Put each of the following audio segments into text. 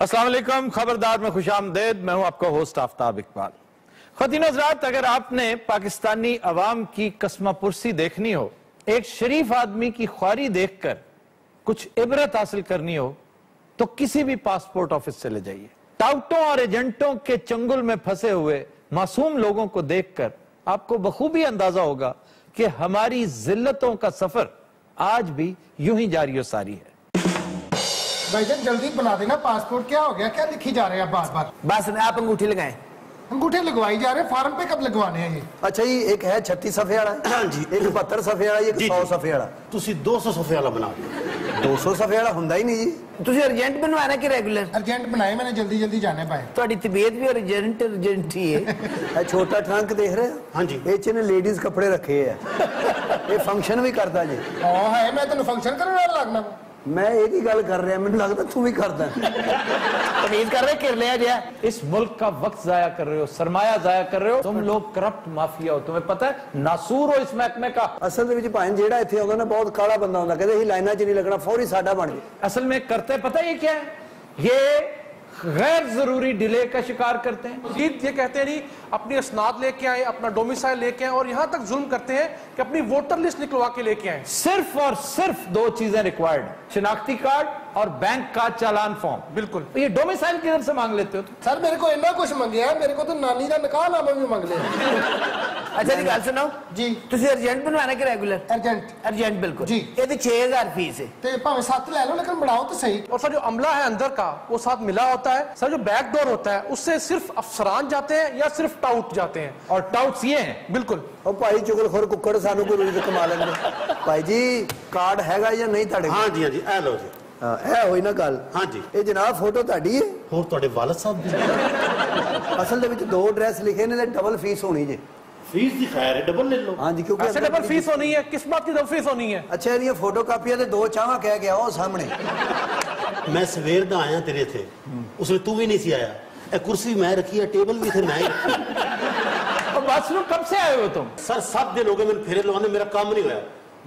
السلام علیکم، خبردار میں خوش آمدید، میں ہوں آپ کا ہوسٹ آفتاب اقبال۔ خواتین حضرات، اگر آپ نے پاکستانی عوام کی قسمہ پرسی دیکھنی ہو، ایک شریف آدمی کی خواری دیکھ کر کچھ عبرت حاصل کرنی ہو، تو کسی بھی پاسپورٹ آفس چلے جائیے۔ ٹاؤٹوں اور ایجنٹوں کے چنگل میں پھنسے ہوئے معصوم لوگوں کو دیکھ کر آپ کو بخوبی اندازہ ہوگا کہ ہماری ذلتوں کا سفر آج بھی یوں ہی جاری و ساری ہے۔ بھائی جلدی بنا دینا پاسپورٹ کیا ہو گیا؟ کیا لکھی جا رہے ہیں بار بار بس میں آپ انگوٹھی لگائیں۔ انگوٹھے لگوائی جا رہے ہیں فارم پہ کب لگوانے ہیں یہ؟ اچھا یہ ایک ہے چھتی صفحے والا جی ایک بہتر صفحے والا ایک جی، سو جی۔ صفحے والا تسی دو سو صفحے والا بنا دو سو صفحے والا ہوں ہی نہیں۔ جی تسی ارجنٹ بنوانا کہ ریگولر ارجنٹ بنائے میں نے جلدی جلدی جانے پائے تہاڈی طبیعت بھی ارجنٹ ارجنٹ ہی ہے۔ چھوٹا ٹرنک دیکھ رہے ہیں ہاں جی۔ اے نے لیڈیز کپڑے رکھے ہیں۔ یہ فنکشن بھی کرتا جی۔ ہاں ہے میں تینوں فنکشن کرنے لگنا۔ میں ایک ہی گل کر رہا مجھے لگتا تو بھی کرتا ہے۔ تمیز کر رہے کر لیا جیا اس ملک کا وقت ضائع کر رہے ہو سرمایہ ضائع کر رہے ہو تم لوگ کرپٹ مافیا ہو۔ تمہیں پتہ ہے ناسور ہو اس محکمے کا۔ اصل میں وچ پائن جیڑا ایتھے ہوگا نا بہت کارا بندہ ہوندا کہتے ہی لائنہ چ نہیں لگنا فوری ساڑھا بڑھ گیا اصل میں کرتے پتہ یہ کیا ہے؟ یہ غیر ضروری ڈیلے کا شکار کرتے ہیں۔ مزید یہ کہتے ہیں نہیں اپنی اسناد لے کے آئیں اپنا ڈومیسائل لے کے آئیں اور یہاں تک ظلم کرتے ہیں کہ اپنی ووٹر لسٹ نکلوا کے لے کے آئیں۔ صرف اور صرف دو چیزیں ریکوائرڈ شناختی کارڈ اور بینک کا چالان فارم بالکل۔ یہ ڈومیسائل کدھر سے مانگ لیتے ہو سر میرے کو اتنا کچھ منگیا ہے میرے کو تو نانی کا نکاح نامہ بھی منگ لیا اچھا جی گل سنو جی۔ تسی ارجنٹ بنوانا کہ ریگولر ارجنٹ ارجنٹ بالکل۔ جی۔ یہ تے 6000 فیس ہے۔ تے بھاویں 7 لے لو لیکن بڑھاؤ تو صحیح۔ اور سر جو عملہ ہے اندر کا وہ ساتھ ملا ہوتا ہے۔ سر جو بیک ڈور ہوتا ہے اس سے صرف افسران جاتے ہیں یا صرف ٹاؤٹ جاتے ہیں؟ اور ٹاؤٹس یہ ہیں۔ بالکل۔ او بھائی چگل خور ککڑ سانو کو روزی کما لیں گے۔ بھائی جی کارڈ ہے گا یا نہیں تاڑے ہاں جی ہاں جی اے لو جی۔ ہاں، اے ہوئی نا گل۔ ہاں جی۔ اے جناب فوٹو تاڈی ہے اور تاڈے والد صاحب دی اصل دے وچ دو ڈریس لکھے نے تے ڈبل فیس ہونی جی فیس دی خیر ہے ڈبل لے لو۔ ہاں جی کیونکہ ایسے ڈبل فیس ہونی ہے کس بات کی ڈبل فیس ہونی ہے۔ اچھا یعنی یہ فوٹو کاپی ہے دو چاواں کہہ گیا ہو سامنے۔ میں سویر دا آیا تیرے تھے اس نے تو بھی نہیں سی آیا۔ اے کرسی میں رکھی ہے ٹیبل بھی تھے میں۔ بات سنو کب سے آئے ہو تم؟ سر سات دن ہو گئے میں پھیرے لگانے میرا کام نہیں ہویا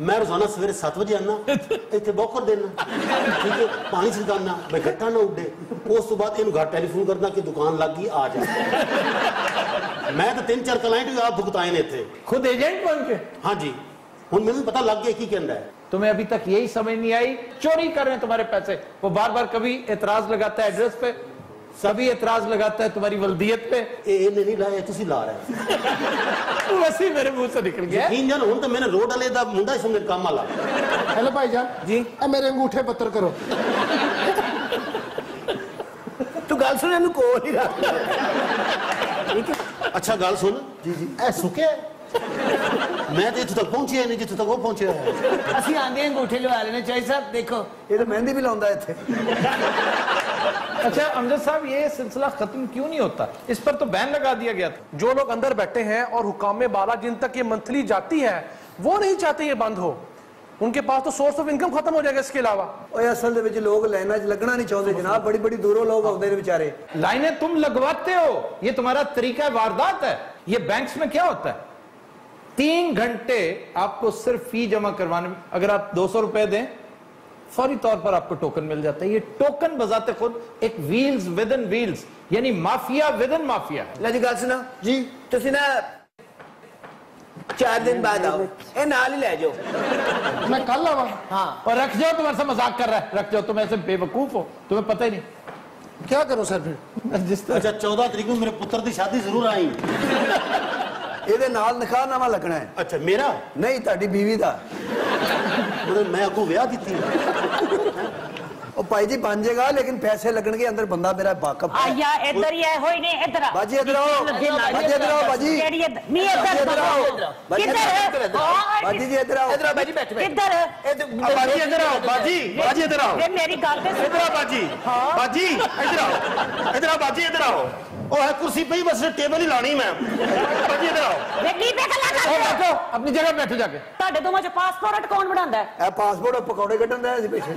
میں روزانہ سویرے سات بجے آنا اتنے بوکر دینا۔ ٹھیک ہے پانی چھڑکانا میں گھٹا نہ اڈے۔ اس تو بعد انہوں گھر ٹیلی فون کرنا کہ دکان لگ گئی آ جائے میں تو تین چار کلائنٹ بھی آپ بھگتائے نے تھے۔ خود ایجنٹ بن کے؟ ہاں جی۔ ہن مجھے پتہ لگ گیا کی کہندا ہے۔ تمہیں ابھی تک یہی سمجھ نہیں آئی۔ چوری کر رہے ہیں تمہارے پیسے۔ وہ بار بار کبھی اعتراض لگاتا ہے ایڈریس پہ سبھی اعتراض لگاتا ہے تمہاری ولدیت پہ۔ اے نے نہیں لایا تسی لا رہے ویسے میرے منہ سے نکل گیا۔ یقین جان ہن تو میں نے روڈ والے دا منڈا سمجھ کام والا۔ ہیلو بھائی جان۔ جی۔ اے میرے انگوٹھے پتر کرو۔ تو گل سن اینو کو نہیں رکھ۔ ٹھیک ہے۔ اچھا گال سن۔ جی، جی۔ اے سکے۔ میں تو اتنے تک پہنچیا نہیں جتنے تک وہ پہنچیا ہے اسی آندے ہیں انگوٹھے لوا لینے چاہیے صاحب دیکھو۔ یہ تو مہندی بھی لاؤندہ ہے تھے اچھا امجد صاحب یہ سلسلہ ختم کیوں نہیں ہوتا؟ اس پر تو بین لگا دیا گیا تھا۔ جو لوگ اندر بیٹھے ہیں اور حکام بالا جن تک یہ منتلی جاتی ہے وہ نہیں چاہتے یہ بند ہو۔ ان کے پاس تو سورس آف انکم ختم ہو جائے گا اس کے علاوہ۔ اوے اصل دے وچ لوگ لائناں وچ لگنا نہیں چاہندے جناب بڑی بڑی دوروں لوگ آندے نے بیچارے۔ لائنیں تم لگواتے ہو یہ تمہارا طریقہ واردات ہے یہ بینکس میں کیا ہوتا ہے؟ تین گھنٹے آپ کو صرف فی جمع کروانے میں اگر آپ دو سو روپے دیں فوری طور پر آپ کو ٹوکن مل جاتا ہے۔ یہ ٹوکن بذات خود ایک ویلز ودن ویلز یعنی مافیا ودن مافیا۔ ہے جی گل سنا جی۔ تو سنا 4 ਦਿਨ بعد ਆਓ ਇਹ ਨਾਲ ਹੀ ਲੈ ਜਾਓ میں کل آوا ਹਾਂ اور رکھ جاؤ تمہارے سے مذاق کر رہا ہے رکھ جاؤ تم ایسے بے وقوف ہو تمہیں پتہ ہی نہیں کیا کروں سر پھر جس طرح ਅੱਛਾ 14 ਤਰੀਕ ਨੂੰ ਮੇਰੇ ਪੁੱਤਰ ਦੀ ਸ਼ਾਦੀ ਜ਼ਰੂਰ ਆਈ ਇਹਦੇ ਨਾਲ ਨਿਕਾਹ ਨਾਮਾ ਲੱਗਣਾ ਹੈ ਅੱਛਾ ਮੇਰਾ ਨਹੀਂ ਤੁਹਾਡੀ ਬੀਵੀ ਦਾ ਉਹਦੇ ਮੈਂ ਅੱਗੋਂ ਵਿਆਹ ਦਿੱਤੀ ਉਹ ਭਾਈ ਜੀ ਬਣ ਜਾਏਗਾ ਲੇਕਿਨ ਪੈਸੇ ਲੱਗਣਗੇ ਅੰਦਰ ਬੰਦਾ ਮੇਰਾ ਵਾਕਫ ਹੈ। ਆਇਆ ਇੱਧਰ ਹੀ ਹੈ ਹੋਈ ਨਹੀਂ ਇੱਧਰ ਆ। ਬਾਜੀ ਇੱਧਰ ਆਓ। ਬਾਜੀ ਇੱਧਰ ਆਓ ਬਾਜੀ। ਕਿਹੜੀ ਇੱਧਰ ਬਾਜੀ ਇੱਧਰ ਇੱਧਰ ਆਓ। ਕਿੱਧਰ? ਹਾਂ, ਬਾਜੀ ਜੀ ਇੱਧਰ ਆਓ। ਇਧਰ ਆ ਬਾਜੀ ਬੈਠ ਬੈਠ। ਕਿੱਧਰ ਬਾਜੀ ਇੱਧਰ ਆਓ। ਬਾਜੀ ਬਾਜੀ ਇੱਧਰ ਆਓ। ਮੇਰੀ ਗੱਲ ਤੇ ਸੁਣ। ਬਾਜੀ। ਬਾਜੀ ਇੱਧਰ ਆਓ। ਇੱਧਰ ਆਓ ਬਾਜੀ ਇੱਧਰ ਆਓ। اوہ کرسی پہ ہی بس ٹیبل ہی لانی میں۔ بڑی ادھر آؤ ویلی پہ گلا کر اوہ بیٹھو اپنی جگہ بیٹھو جا کے۔ تاڑے دوواں چ پاسپورٹ کون بڑھاندہ ہے؟ اے پاسپورٹ پکوڑے کڈندا ہے پیچھے۔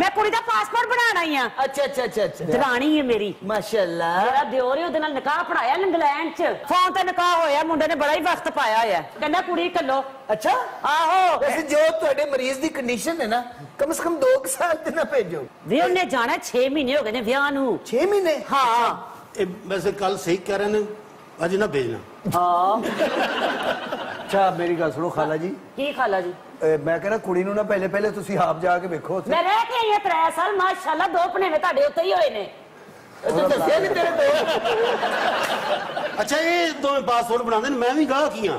میں کوری دا پاسپورٹ بنانا ہی ہاں۔ اچھا اچھا اچھا اچھا۔ درانی ہے میری۔ ماشاءاللہ۔ میرا دیور ہی دنال نال نکاح پڑھایا لنگلینڈ چ۔ فون تے نکاح ہویا مونڈے نے بڑا ہی وقت پایا ہے کہنا کوری کلو۔ اچھا۔ آہو۔ ایسے جو تو اڈے مریض دی کنڈیشن ہے نا کم از کم دو سال دینا پہ جو وی نے جانا چھے مینے ہو گئے نے ویاہ چھے مینے ہاں۔ اچھا۔ ਇਹ ਵੈਸੇ ਕੱਲ ਸਹੀ ਕਹਿ ਰਹੇ ਨੇ ਅੱਜ ਨਾ ਭੇਜਣਾ ਹਾਂ। ਅੱਛਾ ਮੇਰੀ ਗੱਲ ਸੁਣੋ ਖਾਲਾ ਜੀ। ਕੀ ਖਾਲਾ ਜੀ? ਮੈਂ ਕਹਿੰਦਾ ਕੁੜੀ ਨੂੰ ਨਾ ਪਹਿਲੇ ਪਹਿਲੇ ਤੁਸੀਂ ਆਪ ਜਾ ਕੇ ਵੇਖੋ ਉੱਥੇ। ਮੈਂ ਰਹਿ ਕੇ ਆਈ ਹਾਂ 3 ਸਾਲ ਮਾਸ਼ਾਅੱਲਾ ਦੋ ਭਣੇਵੇਂ ਤੁਹਾਡੇ ਉੱਤੇ ਹੀ ਹੋਏ ਨੇ। ਤੂੰ ਦੱਸਿਆ ਨਹੀਂ ਤੇਰੇ ਦੋ ਅੱਛਾ ਇਹ ਦੋਵੇਂ ਪਾਸਪੋਰਟ ਬਣਾਉਂਦੇ ਨੇ ਮੈਂ ਵੀ ਗਾਹ ਕੀ ਆ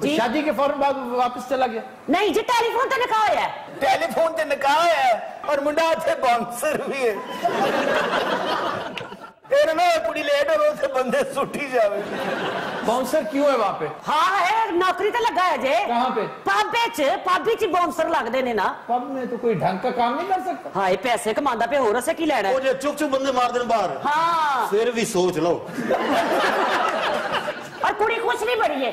جی؟ شادی کے فوراں بعد واپس چلا گیا۔ نہیں جی ٹیلی فون تے نکاح ہویا۔ ہے ٹیلی فون تے نکاح ہویا ہے اور منڈا تے بانسر بھی ہے۔ پھر نہ کڑی لیٹ ہوے تے بندے سٹی جاوے۔ بانسر کیوں ہے وہاں پہ؟ ہاں ہے نوکری تے لگا ہے جے۔ کہاں پہ؟ پب وچ پب وچ باؤنسر لگدے نے نا۔ پب میں تو کوئی ڈھنگ کا کام نہیں کر سکتا۔ ہاں یہ پیسے کماندا پہ ہور اسے کی لینا ہے؟ او جے چپ چپ بندے مار دین باہر۔ ہاں۔ پھر بھی سوچ لو۔ اور کڑی خوش نہیں بڑی ہے۔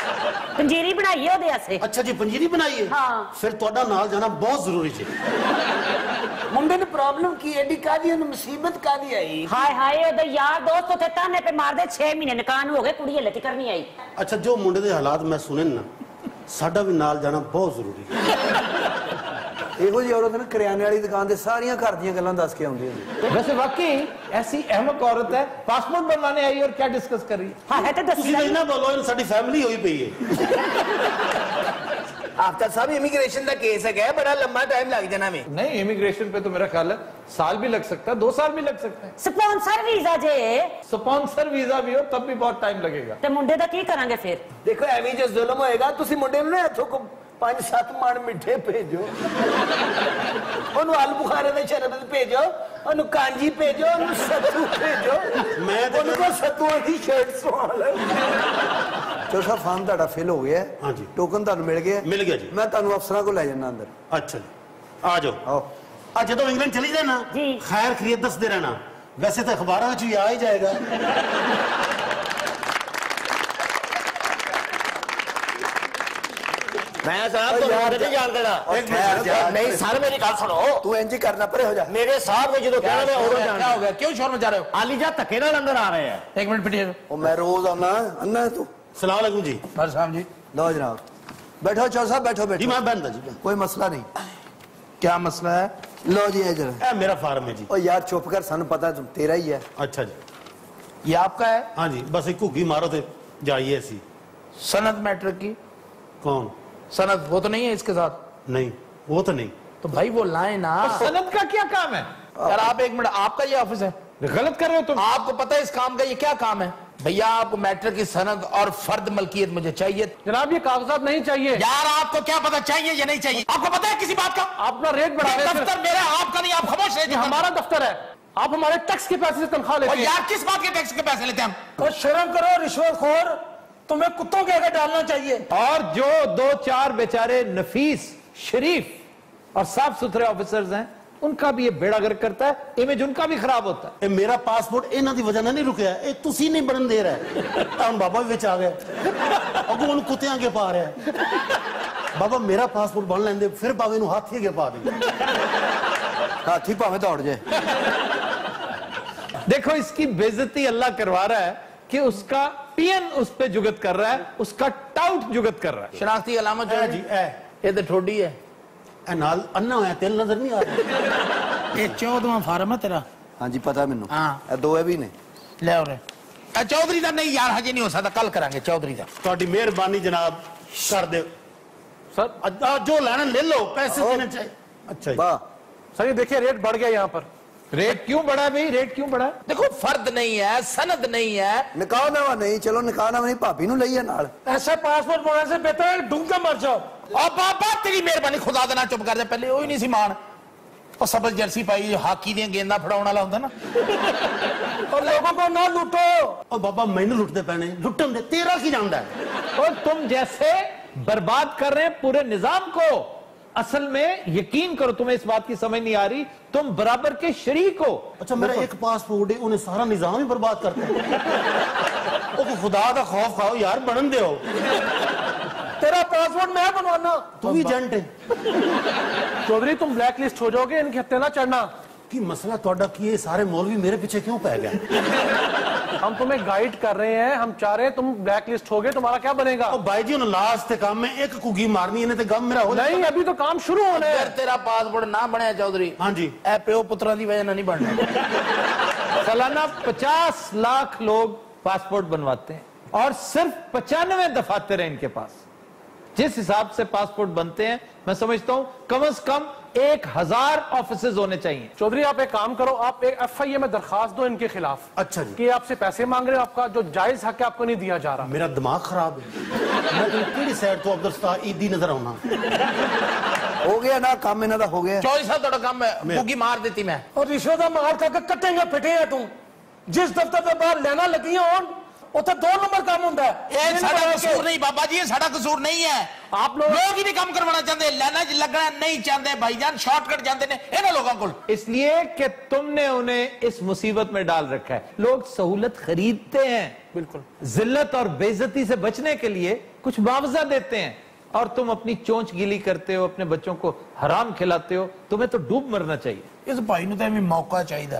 ਪੰਜੀਰੀ ਬਣਾਈ ਹੈ ਉਹਦੇ ਆਸੇ ਅੱਛਾ ਜੀ ਪੰਜੀਰੀ ਬਣਾਈਏ ਹਾਂ। ਫਿਰ ਤੁਹਾਡਾ ਨਾਲ ਜਾਣਾ ਬਹੁਤ ਜ਼ਰੂਰੀ ਜੀ ਮੁੰਡੇ ਨੂੰ ਪ੍ਰੋਬਲਮ ਕੀ ਐਡੀ ਕਾਦੀ ਉਹਨੂੰ ਮੁਸੀਬਤ ਕਾਦੀ ਆਈ? ਹਾਏ ਹਾਏ ਉਹਦੇ ਯਾਰ ਦੋਸਤ ਉੱਥੇ ਤਾਨੇ ਪੇ ਮਾਰਦੇ 6 ਮਹੀਨੇ ਨਿਕਾਹ ਨੂੰ ਹੋ ਗਏ ਕੁੜੀ ਹਲੇ ਤੱਕ ਨਹੀਂ ਆਈ। ਅੱਛਾ ਜੋ ਮੁੰਡੇ ਦੇ ਹਾਲਾਤ ਮੈਂ ਸੁਣੇ ਨੇ ਨਾ ਸਾਡਾ ਵੀ ਨਾਲ ਜਾਣਾ ਬਹੁਤ ਜ਼ਰੂਰੀ ਹੈ। ਇਹੋ ਜੀ ਔਰਤ ਨਾ ਕਰਿਆਨੇ ਵਾਲੀ ਦੁਕਾਨ ਤੇ ਸਾਰੀਆਂ ਘਰ ਦੀਆਂ ਗੱਲਾਂ ਦੱਸ ਕੇ ਆਉਂਦੀ ਹੁੰਦੀ ਵੈਸੇ ਵਾਕਈ ਐਸੀ ਅਹਿਮਕ ਔਰਤ ਹੈ آئی اور کیا ڈسکس کر رہی ہے ہاں ہے ਹਾਂ دس ਤਾਂ ਦੱਸ بولو ان ਬੋਲੋ فیملی ہوئی ਹੋਈ ہے آپ تا صاحب امیگریشن دا کیس ہے بڑا لمبا ٹائم لگ جانا میں نہیں امیگریشن پہ تو میرا خیال ہے سال بھی لگ سکتا ہے دو سال بھی لگ سکتا ہے سپانسر ویزا جے سپانسر ویزا بھی ہو تب بھی بہت ٹائم لگے گا تے منڈے دا کی کرانگے پھر دیکھو ایویں جو ظلم ہوئے گا تسی منڈے میں نوں ہتھوں پانچ سات مان میٹھے بھیجو انہوں آل بخارے دے شربت بھیجو انہوں کانجی بھیجو انہوں ستو بھیجو میں ان کو ستو ہی شیٹ سوال ہے۔ جو صاحب فان تاڑا فیل ہو گیا ہے۔ ہاں جی۔ ٹوکن تاڑا مل گیا۔ ہے مل گیا جی۔ میں تاڑا افسروں کو لے جانا اندر۔ اچھا جی۔ آ جاؤ۔ آ جدو انگلینڈ چلی جائے نا جی۔ خیر خرید دست دے رہنا۔ ویسے تو اخبارہ چ بھی آ جائے گا۔ میں صاحب تو نہیں جان دینا نہیں سر میری گل سنو تو انج کرنا پرے ہو جا میرے صاحب نے جدوں کہنا میں اوروں جان کیا کیوں شور مچا رہے ہو علی جا دھکے نال آ رہے ہیں ایک منٹ بیٹھے او میں روز آنا انا ہے تو السلام علیکم جی سر صاحب جی لو جناب بیٹھو چو صاحب بیٹھو بیٹھو جی میں بند جی کوئی مسئلہ نہیں کیا مسئلہ ہے لو جی اے میرا فارم ہے جی یار کر سن پتہ تیرا ہی ہے اچھا جی یہ آپ کا ہے ہاں جی بس ایک کوکی مارو تے جائیے میٹر کی کون سند وہ تو نہیں ہے اس کے ساتھ؟ نہیں وہ تو نہیں۔ تو بھائی وہ لائے نا۔ سند کا کیا کام ہے؟ آپ ایک منٹ آپ کا یہ آفس ہے۔ غلط کر رہے ہو تم۔ آپ کو پتہ ہے اس کام کا یہ کیا کام ہے؟ بھیا آپ کو میٹر کی سند اور فرد ملکیت مجھے چاہیے۔ جناب یہ کاغذات نہیں چاہیے۔ یار آپ کو کیا پتہ چاہیے یا نہیں چاہیے؟ آپ کو پتہ ہے کسی بات کا؟ اپنا ریٹ بڑھا دفتر میرا آپ کا نہیں آپ خاموش رہے ہمارا دفتر ہے۔ آپ ہمارے ٹیکس کے پیسے سے تنخواہ لیتے ہیں۔ یار کس بات کے ٹیکس کے پیسے لیتے ہیں ہم؟ شرم کرو رشوت خور۔ تمہیں کتوں کے اگر ڈالنا چاہیے؟ اور جو دو چار بیچارے نفیس شریف اور صاف ستھرے آفیسرز ہیں ان کا بھی یہ بیڑا گر کرتا ہے امیج ان کا بھی خراب ہوتا ہے۔ میرا پاسپورٹ انہاں دی وجہ نہ نہیں ہے اے تسی نہیں بڑھن دے رہا ہے تاں بابا بھی وچ آ گیا۔ اگوں ان کتےاں کے پا رہا ہے بابا میرا پاسپورٹ بن لیندے پھر باوے نو ہاتھی کے پا دے۔ ہاتھی پاوے دوڑ جائے دیکھو اس کی بیزتی اللہ کروا رہا ہے کہ اس کا پین اس پہ جگت کر رہا ہے اس کا ٹاؤٹ جگت کر رہا ہے۔ شناختی علامت جو ہے جی اے۔ یہ تو ٹھوڑی ہے۔ اے نال انہا ہویا تیل نظر نہیں آتا اے یہ چودواں فارم ہے تیرا۔ ہاں جی پتا مینوں۔ ہاں۔ اے دو ہے بھی نہیں لے ہو رہے اے چودھری دا نہیں یار حجی نہیں ہو ساتھا کل کرانگے گے چودھری دا۔ میر بانی جناب کر دے۔ سر جو لینن لے لو پیسے ہاں۔ دینے چاہیے۔ اچھا جی۔ واہ سر یہ دیکھیں ریٹ بڑھ گیا یہاں پر۔ ریٹ کیوں بڑھا بھئی ریٹ کیوں بڑھا؟ دیکھو فرد نہیں ہے سند نہیں ہے۔ نکاح نہ نہیں چلو نکاح نہ نہیں پاپی نو لئی ہے نال۔ ایسا پاسپورٹ بنا سے بہتر ہے ڈونگا مر جاؤ۔ اور بابا تیری مہربانی خدا دنا چپ کر دے پہلے ہوئی نہیں سی مان اور سبز جرسی پائی جو ہاکی دیں گیندہ پھڑا ہونا والا ہوندا نا۔ اور لوگوں کو نہ لٹو اور بابا میں نے لٹ دے پہنے لٹن دے تیرا کی جاندہ ہے؟ اور تم جیسے برباد کر رہے ہیں پورے نظام کو۔ اصل میں یقین کرو تمہیں اس بات کی سمجھ نہیں آ رہی تم برابر کے شریک ہو۔ اچھا میرا ایک پاسپورٹ ہے انہیں سارا نظام ہی برباد کرتے ہیں۔ او خدا دا خوف کھاؤ یار بڑھن دے ہو۔ تیرا پاسپورٹ میں بنوانا۔ تو بھی جنٹ ہے چودری تم بلیک لسٹ ہو جاؤ گے ان کے ہتھے نہ چڑھنا۔ کی مسئلہ توڑا کیے سارے مولوی میرے پیچھے کیوں پہ گئے؟ ہم تمہیں گائیڈ کر رہے ہیں ہم چاہ رہے ہیں تم بلیک لسٹ ہوگے تمہارا کیا بنے گا؟ بھائی جی انہوں لاز تھے کام میں ایک کوگی مارنی ہے تھے گم میرا ہو نہیں ابھی تو کام شروع ہونا ہے تیرا پاس بڑھ نہ بنے ہیں چودری ہاں جی۔ اے پیو پترہ دی وجہ نہ نہیں بڑھنے سالانہ پچاس لاکھ لوگ پاسپورٹ بنواتے ہیں۔ اور صرف پچانوے دفاتے رہے ان کے پاس۔ جس حساب سے پاسپورٹ بنتے ہیں میں سمجھتا ہوں کم از کم ایک ہزار آفیسز ہونے چاہیے۔ چودری آپ ایک کام کرو آپ ایک ایف آئی اے میں درخواست دو ان کے خلاف۔ اچھا جی۔ کہ آپ سے پیسے مانگ رہے ہیں آپ کا جو جائز حق ہے آپ کو نہیں دیا جا رہا۔ میرا دماغ خراب ہے۔ میں کیڑی سیٹ تو عبدالستہ عیدی نظر ہونا ہو گیا نا کام میں نظر ہو گیا۔ چوئی صاحب تھوڑا کام میں بھوکی مار دیتی میں۔ اور رشوہ دا مار کھا کے کٹیں گے پھٹیں ہیں تم جس دفتر سے باہر لینا لگی ہیں اور اتھا دو نمبر کام ہوندہ ਉੱਥੇ 2 ਨੰਬਰ ਕੰਮ ਹੁੰਦਾ ਹੈ। ਇਹ ਸਾਡਾ ਕਸੂਰ ਨਹੀਂ ਬਾਬਾ ਜੀ ਇਹ لوگ ਕਸੂਰ ਨਹੀਂ ਹੈ। ਆਪ ਲੋਕ ਲੋਕ ਹੀ ਨਹੀਂ ਕੰਮ ਕਰਵਾਉਣਾ ਚਾਹੁੰਦੇ ਲੈਣਾ ਚ بھائی جان شارٹ کٹ ਸ਼ਾਰਟਕਟ ہیں ਨੇ ਇਹਨਾਂ ਲੋਕਾਂ ਕੋਲ। اس لیے کہ تم نے انہیں اس مصیبت میں ڈال رکھا ہے لوگ سہولت خریدتے ہیں بلکل زلط اور بیزتی سے بچنے کے لیے کچھ معافضہ دیتے ہیں اور تم اپنی چونچ گلی کرتے ہو اپنے بچوں کو حرام کھلاتے ہو تمہیں تو ڈوب مرنا چاہیے اس بھائی نے تو ہمیں موقع چاہیے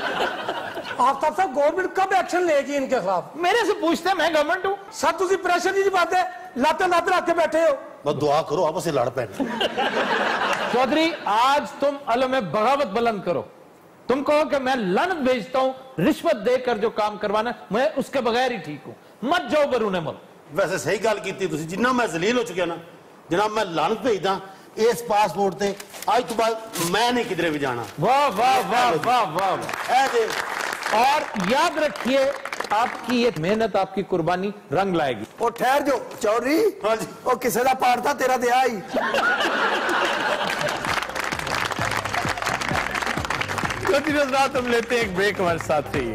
آفتاب صاحب گورنمنٹ کب ایکشن لے گی ان کے خلاف؟ میرے سے پوچھتے ہیں میں گورنمنٹ ہوں۔ سر تسی پریشن ہی بات ہے لاتے لاتے رکھ بیٹھے ہو۔ بس دعا کرو آپ اسے لڑ پہنے چودری آج تم علم بغاوت بلند کرو۔ تم کہو کہ میں لنت بھیجتا ہوں رشوت دے کر جو کام کروانا میں اس کے بغیر ہی ٹھیک ہوں۔ مت جاؤ برون مل ویسے صحیح گل کیتی تسی جنہ میں زلیل ہو چکے نا جناب میں لانت بھیجدا اس پاسپورٹ تے اج تو بعد میں نہیں کدھرے بھی جانا۔ واہ واہ واہ واہ واہ اے جی۔ اور یاد رکھیے آپ کی یہ محنت آپ کی قربانی رنگ لائے گی۔ وہ ٹھہر جو چوری ہاں جی۔ وہ کسے دا پارتا تیرا دیا آئی۔ چھوٹی نظرات ہم لیتے ہیں ایک بریک ہمارے ساتھ ہی